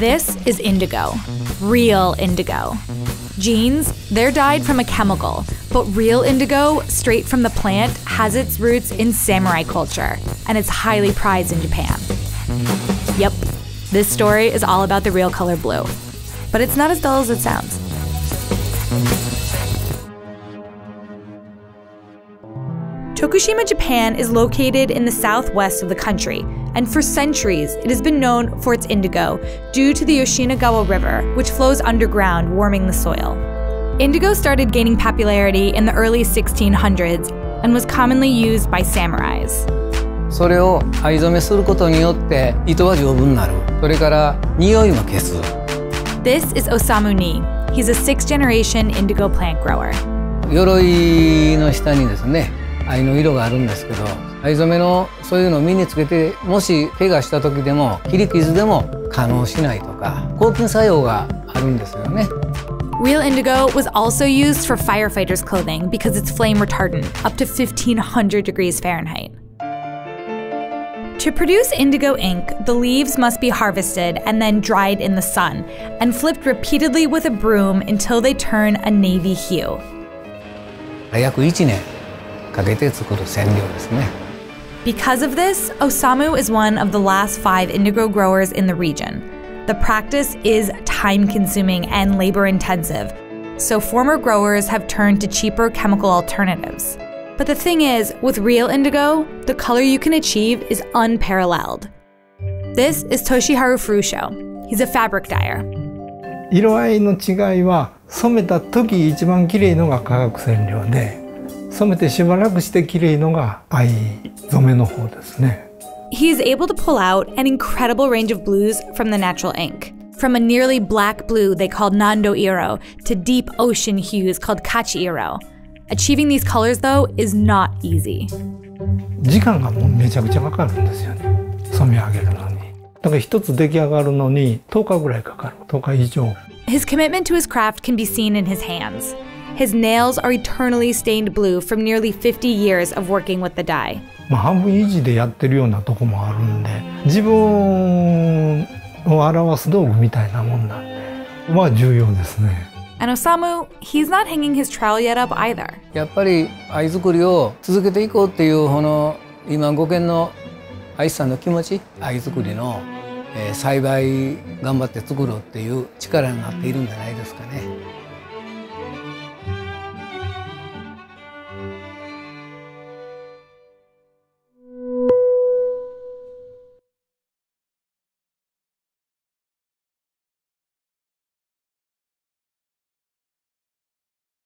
This is indigo, real indigo. Jeans, they're dyed from a chemical, but real indigo, straight from the plant, has its roots in samurai culture, and it's highly prized in Japan. Yep, this story is all about the real color blue. But it's not as dull as it sounds. Tokushima, Japan is located in the southwest of the country, and for centuries it has been known for its indigo due to the Yoshinogawa River, which flows underground, warming the soil. Indigo started gaining popularity in the early 1600s and was commonly used by samurais. それを藍染めすることによって糸は丈夫になるそれから匂いも消す This is Osamu Nii. He's a sixth generation indigo plant grower. 鎧の下にですね藍の色があるんですけど藍染めのそういうのを身につけてもし怪我した時でも切り傷でも可能しないとか抗菌作用があるんですよね Real indigo was also used for firefighters' clothing because it's flame retardant, up to 1500 degrees Fahrenheit. To produce indigo ink, the leaves must be harvested and then dried in the sun, and flipped repeatedly with a broom until they turn a navy hue. 約1年かけて作る染料ですね Because of this, Osamu is one of the last five indigo growers in the region. The practice is time consuming and labor intensive, so former growers have turned to cheaper chemical alternatives. But the thing is, with real indigo, the color you can achieve is unparalleled. This is Toshiharu Furusho. He's a fabric dyer. 色合いの違いは染めた時一番綺麗のが化学染料で 染めてしばらくして綺麗のが藍染めの方ですね。 He is able to pull out an incredible range of blues from the natural ink. From a nearly black blue they called Nando Iro to deep ocean hues called Kachi Iro. Achieving these colors, though, is not easy. 時間がもうめちゃくちゃかかるんですよね染め上げるのにだから一つ出来上がるのに10日ぐらいかかる10日以上 His commitment to his craft can be seen in his hands. His nails are eternally stained blue from nearly 50 years of working with the dye. まあ半分維持でやってるようなとこもあるんで自分を表す道具みたいなもんなんでまあ重要ですね And Osamu, he's not hanging his trowel yet up either. やっぱり藍作りを続けていこうっていうこの今5軒の藍師さんの気持ち藍作りの、えー栽培頑張って作ろうっていう力になっているんじゃないですかね。